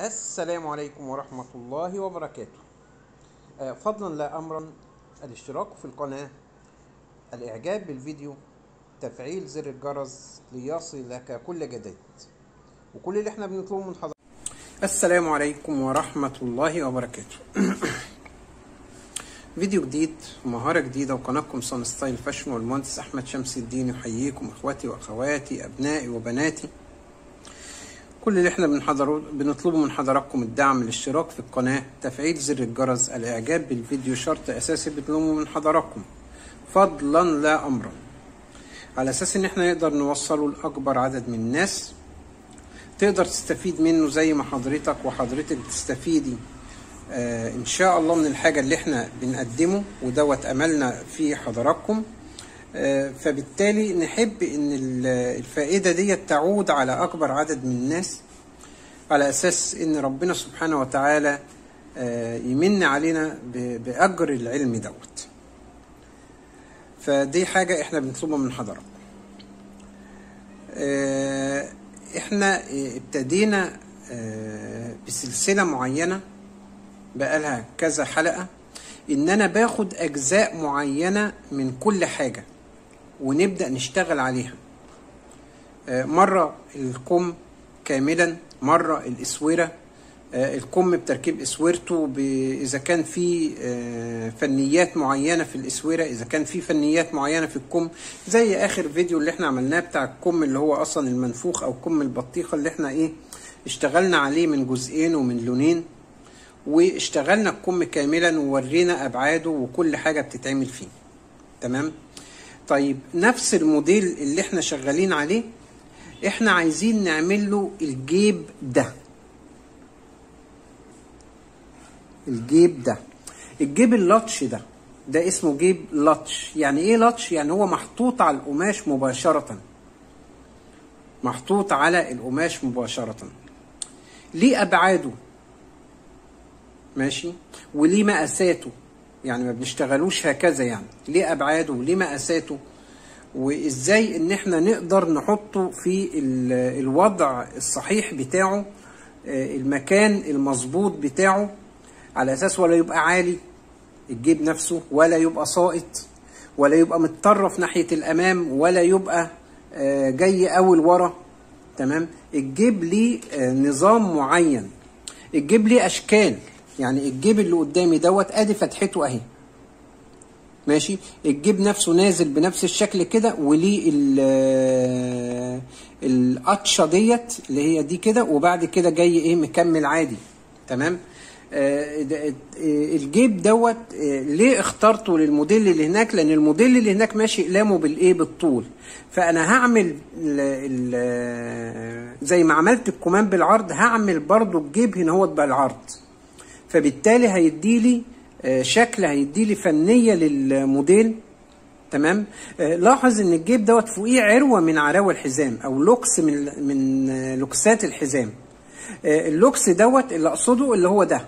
السلام عليكم ورحمة الله وبركاته. آه، فضلا لا أمرا الاشتراك في القناة الإعجاب بالفيديو تفعيل زر الجرس ليصلك كل جديد. وكل اللي إحنا بنطلبه من حضرتك. السلام عليكم ورحمة الله وبركاته. فيديو جديد ومهارة جديدة وقناتكم Sun Style Fashion والمهندس أحمد شمس الدين يحييكم إخواتي وأخواتي أبنائي وبناتي. كل اللي إحنا بنحضره بنطلبه من حضراتكم الدعم الاشتراك في القناة تفعيل زر الجرس الإعجاب بالفيديو شرط أساسي بنطلبه من حضراتكم. فضلا لا أمرا. على أساس إن إحنا نقدر نوصله لأكبر عدد من الناس تقدر تستفيد منه زي ما حضرتك وحضرتك تستفيدي آه إن شاء الله من الحاجة اللي إحنا بنقدمه ودوت أملنا في حضراتكم. فبالتالي نحب إن ال- الفائدة دي تعود على أكبر عدد من الناس على أساس إن ربنا سبحانه وتعالى آه، يمن علينا بأجر العلم دوت. فدي حاجة إحنا بنطلبها من حضراتكم. آه، إحنا آه، ابتدينا آه، بسلسلة معينة بقالها كذا حلقة إن أنا باخد أجزاء معينة من كل حاجة. ونبدأ نشتغل عليها. آه، مرة الكم كاملا مرة الإسورة. آه، الكم بتركيب إسورته ب- إذا كان في آه، فنيات معينة في الإسورة إذا كان في فنيات معينة في الكم زي آخر فيديو اللي إحنا عملناه بتاع الكم اللي هو أصلا المنفوخ أو كم البطيخة اللي إحنا إيه اشتغلنا عليه من جزئين ومن لونين. واشتغلنا الكم كاملا وورينا أبعاده وكل حاجة بتتعمل فيه. تمام؟ طيب نفس الموديل اللي إحنا شغالين عليه إحنا عايزين نعمل له الجيب ده. الجيب ده. الجيب اللطش ده ده اسمه جيب لطش يعني إيه لطش يعني هو محطوط على القماش مباشرة. محطوط على القماش مباشرة. ليه أبعاده؟ ماشي. وليه مقاساته؟ يعني ما بنشتغلوش هكذا يعني. ليه أبعاده؟ وليه مقاساته؟ وإزاي إن إحنا نقدر نحطه في ال- الوضع الصحيح بتاعه آه، المكان المظبوط بتاعه على أساس ولا يبقى عالي الجيب نفسه ولا يبقى ساقط ولا يبقى متطرف ناحية الأمام ولا يبقى آه، جاي قوي لورا تمام؟ الجيب ليه آه، نظام معين. الجيب ليه أشكال. يعني الجيب اللي قدامي دوت ادي فتحته اهي. ماشي؟ الجيب نفسه نازل بنفس الشكل كده وليه ال- القطشة ديت اللي هي دي كده وبعد كده جاي إيه مكمل عادي. تمام؟ آه، آه، الجيب دوت آه، ليه اخترته للموديل اللي هناك؟ لأن الموديل اللي هناك ماشي إقلامه بالإيه؟ بالطول. فأنا هعمل ال ال زي ما عملت الكمام بالعرض هعمل برضو الجيب هنا هو بالعرض. فبالتالي هيديلي آه، شكل هيديلي فنية للموديل. تمام؟ آه، لاحظ إن الجيب دوت فوقيه عروة من عراوي الحزام أو loops من من آه، لوبسات الحزام. ال loops دوت اللي أقصده اللي هو ده.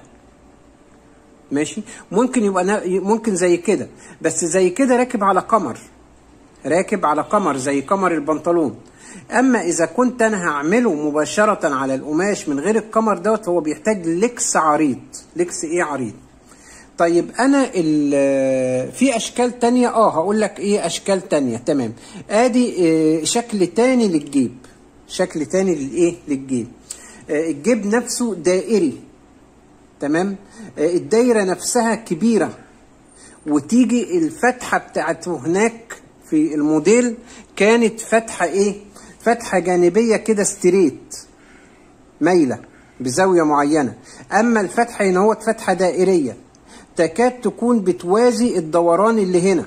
ماشي؟ ممكن يبقى ممكن زي كده. بس زي كده راكب على قمر. راكب على قمر زي قمر البنطلون. أما إذا كنت أنا هعمله مباشرة على القماش من غير القمر دوت هو بيحتاج لكس عريض. لكس إيه عريض؟ طيب أنا في أشكال تانية؟ آه هقول لك إيه أشكال تانية. تمام. آدي آه، شكل تاني للجيب. شكل تاني للايه للجيب. آه، الجيب نفسه دائري. تمام. آه، الدايرة نفسها كبيرة. وتيجي الفتحة بتاعته هناك في الموديل كانت فتحة إيه؟ فتحة جانبية كده ستريت مايلة بزاوية معينة. أما الفتحة هنا هو فتحة دائرية. تكاد تكون بتوازي الدوران اللي هنا.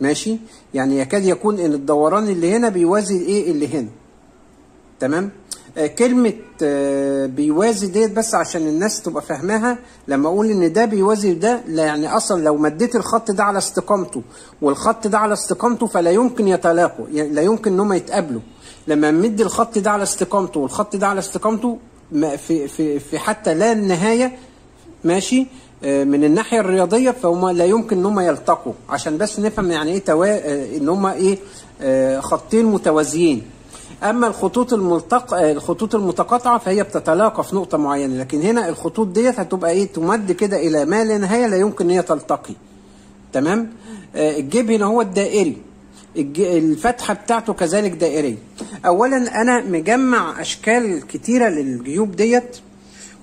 ماشي؟ يعني يكاد يكون إن الدوران اللي هنا بيوازي الإيه اللي هنا. تمام؟ كلمة آه بيوازي ديت بس عشان الناس تبقى فاهماها. لما أقول إن ده بيوازي ده لا يعني أصلا لو مديت الخط ده على استقامته والخط ده على استقامته فلا يمكن يتلاقوا لا يمكن إن هم يتقابلوا. لما نمد الخط ده على استقامته والخط ده على استقامته في في في حتى لا النهاية ماشي آه، من الناحية الرياضية فهم لا يمكن إن هم يلتقوا. عشان بس نفهم يعني إيه توا... آه، إن هم إيه آه، خطين متوازيين. أما الخطوط الملتق الخطوط المتقاطعة فهي بتتلاقى في نقطة معينة لكن هنا الخطوط ديت هتبقى إيه؟ تمد كده إلى ما لا نهاية لا يمكن إن هي تلتقي. تمام؟ آه، الجيب هنا هو الدائري. الفتحة بتاعته كذلك دائرية. اولا أنا مجمع أشكال كتيرة للجيوب ديت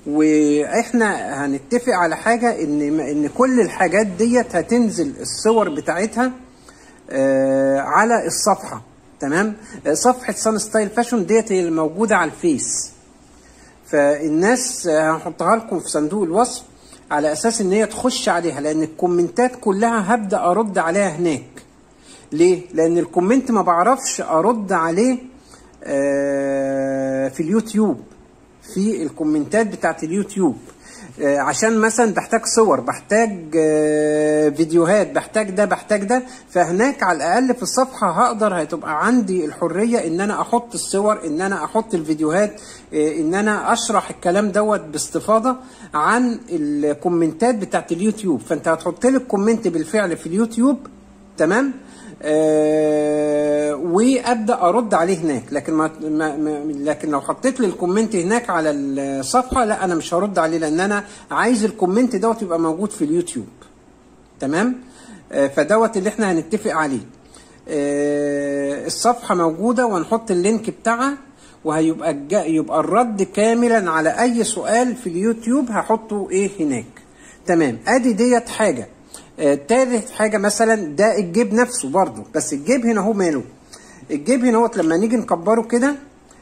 وإحنا هنتفق على حاجة إن إن كل الحاجات ديت هتنزل الصور بتاعتها آه، على الصفحة. تمام؟ آه، صفحة Sun Style Fashion ديت اللي موجودة على ال Face. فالناس آه، هنحطها لكم في صندوق الوصف على أساس إن هي تخش عليها لأن الكومنتات كلها هبدأ أرد عليها هناك. ليه؟ لأن ال comment ما بعرفش أرد عليه آه، في اليوتيوب في الكومنتات بتاعت اليوتيوب. عشان مثلا بحتاج صور بحتاج آه، فيديوهات بحتاج ده بحتاج ده فهناك على الأقل في الصفحة هقدر هتبقى عندي الحرية إن أنا أحط الصور إن أنا أحط الفيديوهات آه، إن أنا أشرح الكلام دوت باستفاضة عن الكومنتات بتاعت اليوتيوب. فأنت هتحط لي ال comment بالفعل في اليوتيوب تمام؟ آه وأبدأ أرد عليه هناك. لكن ما ما ما لكن لو حطيت لي ال comment هناك على الصفحة لا أنا مش هرد عليه لأن أنا عايز ال comment دوت يبقى موجود في اليوتيوب. تمام؟ آه فدوت اللي إحنا هنتفق عليه. آه الصفحة موجودة وهنحط ال link بتاعها وهيبقى يبقى الرد كاملا على أي سؤال في اليوتيوب هحطه إيه هناك. تمام؟ أدي ديت حاجة. تالت حاجة مثلا ده الجيب نفسه برضه بس الجيب هنا هو ماله. الجيب هنا هو لما نيجي نكبره كده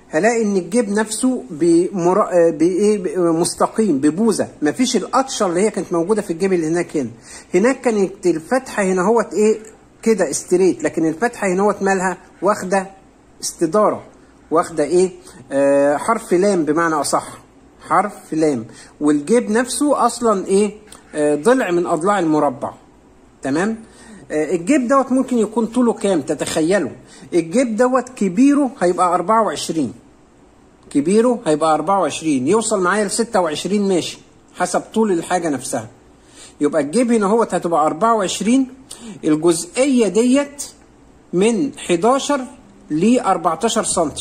هلاقي إن الجيب نفسه بمر... آه، بإيه؟ مستقيم ببوزة. مفيش القطشه اللي هي كانت موجودة في الجيب اللي هناك هنا. هناك كانت الفتحة هنا هوت إيه؟ كده straight لكن الفتحة هنا هوت مالها؟ واخدة استدارة. واخدة إيه؟ آه حرف لام بمعنى أصح. حرف لام. والجيب نفسه أصلا إيه؟ آه ضلع من أضلاع المربع. تمام؟ آه الجيب دوت ممكن يكون طوله كام؟ تتخيلوا. الجيب دوت كبيره هيبقى 24 كبيره هيبقى 24 يوصل معايا ل 26 ماشي. حسب طول الحاجة نفسها. يبقى الجيب هنا هوت هتبقى 24 الجزئية ديت من 11 ل 14 سم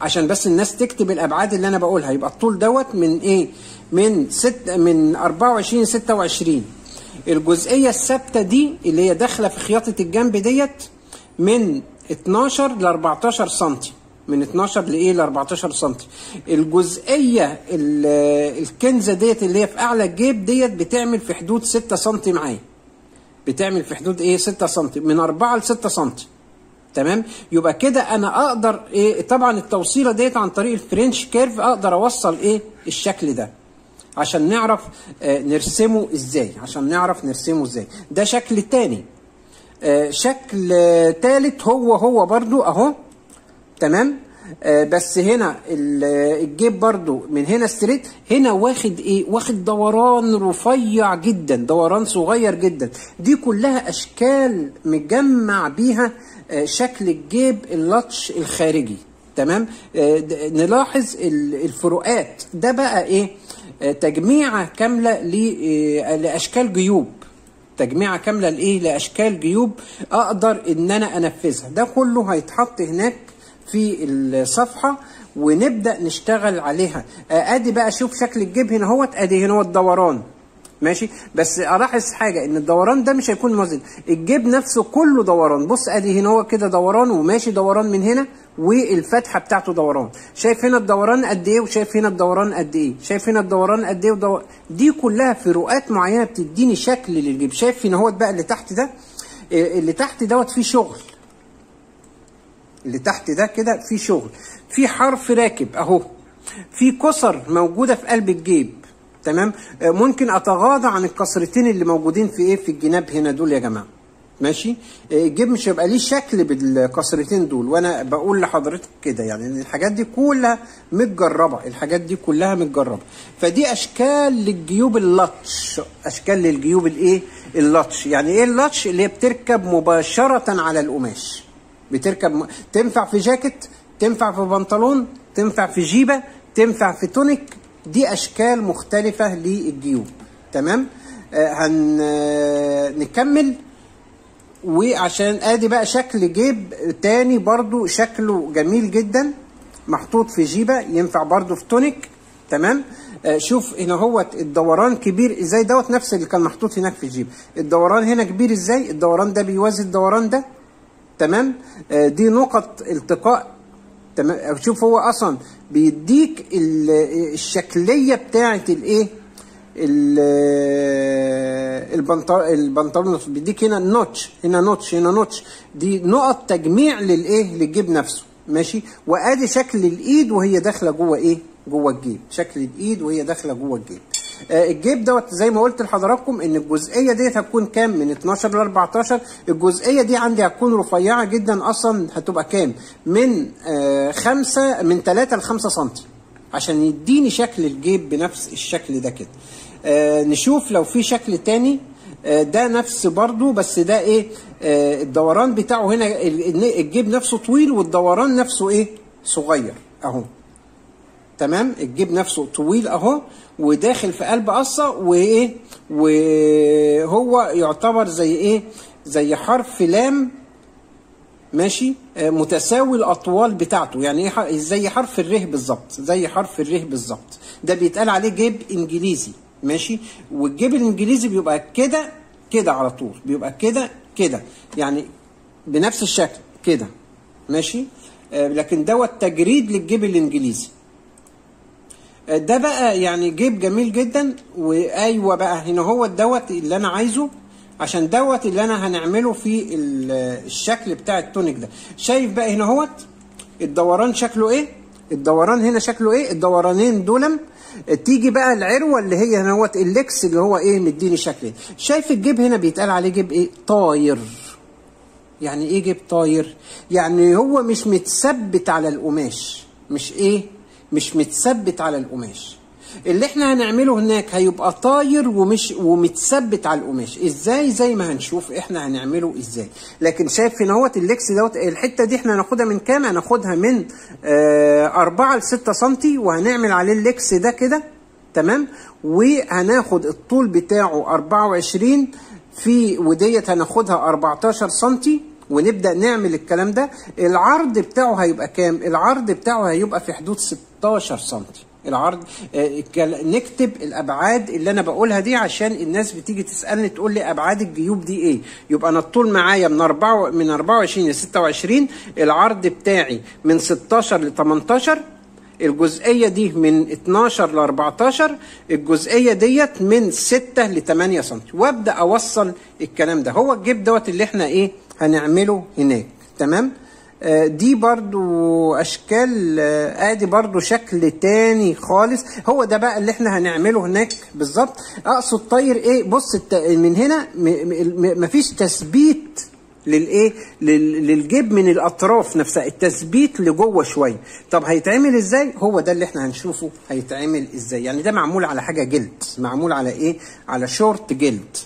عشان بس الناس تكتب الأبعاد اللي أنا بقولها. يبقى الطول دوت من إيه؟ من ست من 24 ل 26 الجزئية الثابتة دي اللي هي داخلة في خياطة الجنب ديت من 12 ل 14 سم من 12 لإيه؟ ل 14 سم الجزئية ال- الكنزة ديت اللي هي في أعلى الجيب ديت بتعمل في حدود 6 سم معايا. بتعمل في حدود إيه؟ 6 سم من 4 ل 6 سم تمام؟ يبقى كده أنا أقدر إيه طبعا التوصيلة ديت عن طريق الفرنش كيرف أقدر أوصل إيه الشكل ده. عشان نعرف آه نرسمه إزاي. عشان نعرف نرسمه إزاي. ده شكل تاني. آه شكل تالت هو هو برضو أهو. تمام؟ بس هنا ال- آه، الجيب برضو من هنا ستريت هنا واخد إيه؟ واخد دوران رفيع جدا دوران صغير جدا. دي كلها أشكال مجمع بيها آه، شكل الجيب اللطش الخارجي. تمام؟ آه، نلاحظ ال- الفروقات. ده بقى إيه؟ آه، تجميعة كاملة آه، لأشكال جيوب. تجميعة كاملة لإيه؟ لأشكال جيوب أقدر إن أنا أنفذها. ده كله هيتحط هناك في الصفحة ونبدأ نشتغل عليها. آه، أدي بقى شوف شكل الجيب هنا هوت أدي هنا هو الدوران ماشي؟ بس ألاحظ حاجة إن الدوران ده مش هيكون موازن الجيب نفسه كله دوران. بص أدي هنا هو كده دوران وماشي دوران من هنا والفتحة بتاعته دوران. شايف هنا الدوران قد إيه وشايف هنا الدوران قد إيه. شايف هنا الدوران قد إيه ودور... دي كلها فروقات معينة بتديني شكل للجيب. شايف هنا هو بقى اللي تحت ده؟ إيه اللي تحت دوت فيه شغل. اللي تحت ده كده فيه شغل. في حرف راكب أهو. في كسر موجودة في قلب الجيب. تمام؟ آه، ممكن أتغاضى عن الكسرتين اللي موجودين في إيه؟ في الجناب هنا دول يا جماعة. ماشي؟ آه، الجيب مش هيبقى ليه شكل بالكسرتين دول وأنا بقول لحضرتك كده يعني الحاجات دي كلها متجربة. الحاجات دي كلها متجربة. فدي أشكال للجيوب اللطش أشكال للجيوب الإيه؟ اللطش يعني إيه اللطش اللي بتركب مباشرة على القماش. بتركب م... تنفع في جاكيت تنفع في بنطلون تنفع في جيبة تنفع في تونيك. دي أشكال مختلفة للجيوب. تمام؟ آه هن آه، نكمل. وعشان آدي بقى شكل جيب تاني برضو شكله جميل جدا. محطوط في جيبة ينفع برضو في تونيك. تمام؟ آه شوف هنا هو الدوران كبير إزاي دوت نفس اللي كان محطوط هناك في الجيب. الدوران هنا كبير إزاي؟ الدوران ده بيوازي الدوران ده. تمام؟ آه دي نقط التقاء. تمام؟ شوف هو أصلا بيديك الشكلية بتاعه الإيه؟ البنطلون. بيديك هنا notch هنا notch هنا notch. دي نقط تجميع للإيه؟ للجيب نفسه. ماشي؟ وأدي شكل الإيد وهي داخلة جوه إيه؟ جوه الجيب. شكل الإيد وهي داخلة جوه الجيب. آه الجيب دوت زي ما قلت لحضراتكم إن الجزئية ديت هتكون كام؟ من 12 ل 14 الجزئية دي عندي هتكون رفيعة جدا أصلا هتبقى كام؟ من آه 5 من 3 ل 5 سم عشان يديني شكل الجيب بنفس الشكل ده كده. آه نشوف لو في شكل تاني. آه ده نفس برضو بس ده إيه؟ آه الدوران بتاعه هنا الجيب نفسه طويل والدوران نفسه إيه؟ صغير. أهو. تمام؟ الجيب نفسه طويل اهو وداخل في قلب قصة وايه؟ وهو يعتبر زي إيه؟ زي حرف لام ماشي؟ آه متساوي الأطوال بتاعته. يعني إيه زي حرف الره بالظبط زي حرف الره بالظبط. ده بيتقال عليه جيب انجليزي ماشي؟ والجيب الانجليزي بيبقى كده كده على طول. بيبقى كده كده. يعني بنفس الشكل كده ماشي؟ آه لكن دوت تجريد للجيب الانجليزي. ده بقى يعني جيب جميل جدا وأيوة بقى هنا هو دوت اللي أنا عايزه عشان دوت اللي أنا هنعمله في الشكل بتاع التونيك ده. شايف بقى هنا هوت الدوران شكله إيه؟ الدوران هنا شكله إيه؟ الدورانين دول تيجي بقى العروة اللي هي هنا هوت اللكس اللي هو إيه مديني شكل شايف الجيب هنا بيتقال عليه جيب إيه؟ طاير. يعني إيه جيب طاير؟ يعني هو مش متثبت على القماش مش إيه؟ مش متثبت على القماش. اللي إحنا هنعمله هناك هيبقى طاير ومش ومتثبت على القماش. إزاي؟ زي ما هنشوف إحنا هنعمله إزاي. لكن شايف هنا اهوت اللكس دوت الحتة دي إحنا هناخدها من كام؟ هناخدها من آه 4 ل 6 سم وهنعمل عليه اللكس ده كده. تمام؟ وهناخد الطول بتاعه 24 في وديت هناخدها 14 سم ونبدأ نعمل الكلام ده العرض بتاعه هيبقى كام؟ العرض بتاعه هيبقى في حدود 16 سم العرض آه نكتب الأبعاد اللي أنا بقولها دي عشان الناس بتيجي تسألني تقول لي أبعاد الجيوب دي إيه. يبقى أنا الطول معايا من 4 من 24 ل 26 العرض بتاعي من 16 ل 18 الجزئية دي من 12 ل 14 الجزئية ديت من 6 ل 8 سم وأبدأ أوصل الكلام ده. هو الجيب دوت اللي إحنا إيه؟ هنعمله هناك تمام؟ آه دي برضو أشكال آه آدي برضو شكل تاني خالص. هو ده بقى اللي إحنا هنعمله هناك بالظبط. أقصد طير إيه؟ بص من هنا مفيش تثبيت للإيه؟ للجيب من الأطراف نفسها التثبيت لجوه شوية. طب هيتعمل إزاي؟ هو ده اللي إحنا هنشوفه هيتعمل إزاي. يعني ده معمول على حاجة جلد معمول على إيه؟ على شورت جلد.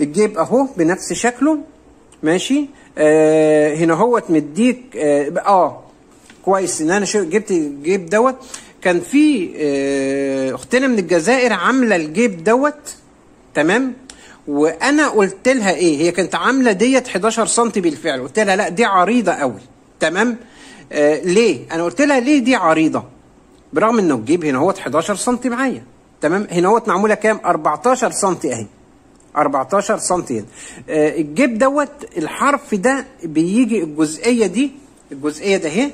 الجيب اهو بنفس شكله ماشي؟ آه هنا هوت مديك آه, آه كويس إن أنا جبت الجيب دوت. كان في آه أختنا من الجزائر عاملة الجيب دوت تمام؟ وأنا قلت لها إيه؟ هي كانت عاملة ديت 11 سم بالفعل. قلت لها لا دي عريضة قوي تمام؟ آه ليه؟ أنا قلت لها ليه دي عريضة؟ برغم إنه الجيب هنا هوت 11 سم معايا تمام؟ هنا هوت معمولة كام؟ 14 سم أهي. 14 سم هنا آه الجيب دوت الحرف ده بيجي الجزئية دي الجزئية ده اهي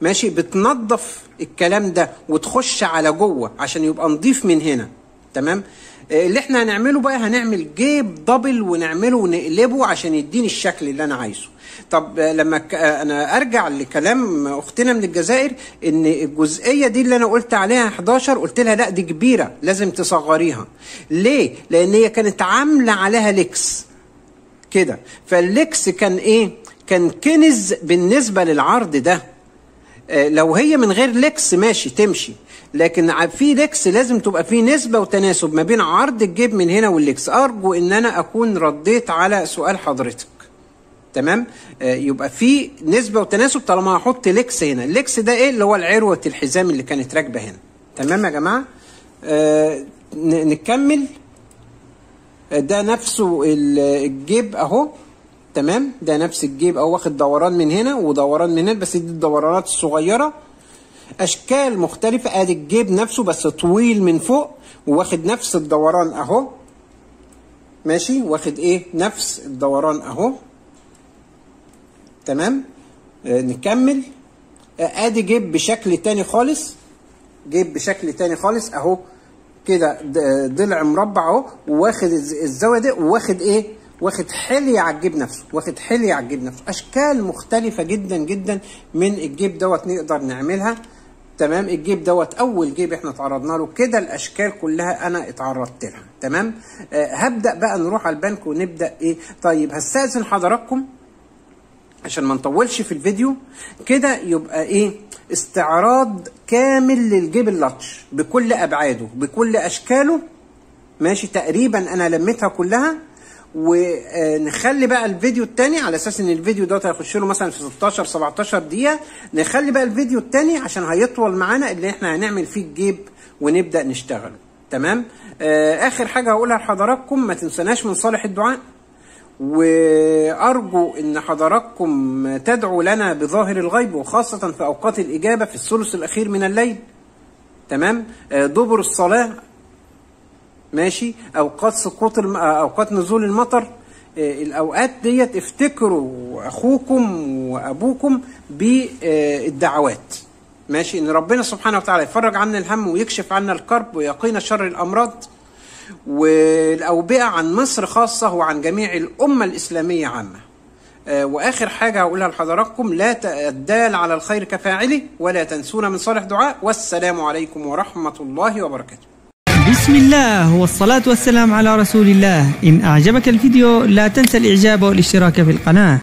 ماشي بتنظف الكلام ده وتخش على جوه عشان يبقى نضيف من هنا تمام؟ اللي إحنا هنعمله بقى هنعمل جيب double ونعمله ونقلبه عشان يديني الشكل اللي أنا عايزه. طب آه لما أنا أرجع لكلام أختنا من الجزائر إن الجزئية دي اللي أنا قلت عليها 11 قلت لها لا دي كبيرة لازم تصغريها. ليه؟ لأن هي كانت عاملة عليها لكس كده. فاللكس كان إيه؟ كان كنز بالنسبة للعرض ده. آه لو هي من غير لكس ماشي تمشي. لكن في لكس لازم تبقى في نسبة وتناسب ما بين عرض الجيب من هنا واللكس أرجو إن أنا أكون رديت على سؤال حضرتك. تمام؟ آه يبقى في نسبة وتناسب طالما هحط لكس هنا. اللكس ده إيه؟ اللي هو العروه الحزام اللي كانت راكبة هنا. تمام يا جماعة؟ آه نكمل. ده نفسه ال- الجيب أهو. تمام؟ ده نفس الجيب أهو واخد دوران من هنا ودوران من هنا بس دي الدورانات الصغيرة. أشكال مختلفة آدي الجيب نفسه بس طويل من فوق وواخد نفس الدوران أهو. ماشي؟ واخد إيه؟ نفس الدوران أهو. تمام؟ آه نكمل. آه آدي جيب بشكل تاني خالص. جيب بشكل تاني خالص أهو. كده د- ضلع مربع أهو وواخد الز- الزاوية دي وواخد إيه؟ واخد حلي على الجيب نفسه واخد حلي على الجيب نفسه. أشكال مختلفة جدا جدا من الجيب دوت نقدر نعملها. تمام؟ الجيب دوت أول جيب إحنا اتعرضنا له كده الأشكال كلها أنا اتعرضت لها. تمام؟ آه هبدأ بقى نروح على البنك ونبدأ إيه؟ طيب هستأذن حضراتكم عشان ما نطولش في الفيديو. كده يبقى إيه؟ استعراض كامل للجيب اللاتش بكل أبعاده بكل أشكاله. ماشي؟ تقريبا أنا لميتها كلها. ونخلي بقى الفيديو التاني على أساس إن الفيديو دوت هيخش له مثلا في 16 17 دقيقة نخلي بقى الفيديو التاني عشان هيطول معانا اللي إحنا هنعمل فيه الجيب ونبدأ نشتغله تمام؟ آه آخر حاجة هقولها لحضراتكم ما تنسناش من صالح الدعاء. وأرجو إن حضراتكم تدعوا لنا بظاهر الغيب وخاصة في أوقات الإجابة في الثلث الأخير من الليل. تمام؟ آه دبر الصلاة. ماشي؟ أوقات سقوط الم... أوقات نزول المطر. آه، الأوقات ديت افتكروا أخوكم وأبوكم بالدعوات. ماشي؟ إن ربنا سبحانه وتعالى يفرج عنا الهم ويكشف عنا الكرب ويقينا شر الأمراض. والأوبئة عن مصر خاصة وعن جميع الأمة الإسلامية عامة. آه، وآخر حاجة هقولها لحضراتكم لا الدال على الخير كفاعله ولا تنسونا من صالح دعاء. والسلام عليكم ورحمة الله وبركاته. بسم الله والصلاة والسلام على رسول الله. إن أعجبك الفيديو لا تنسى الإعجاب والاشتراك في القناة.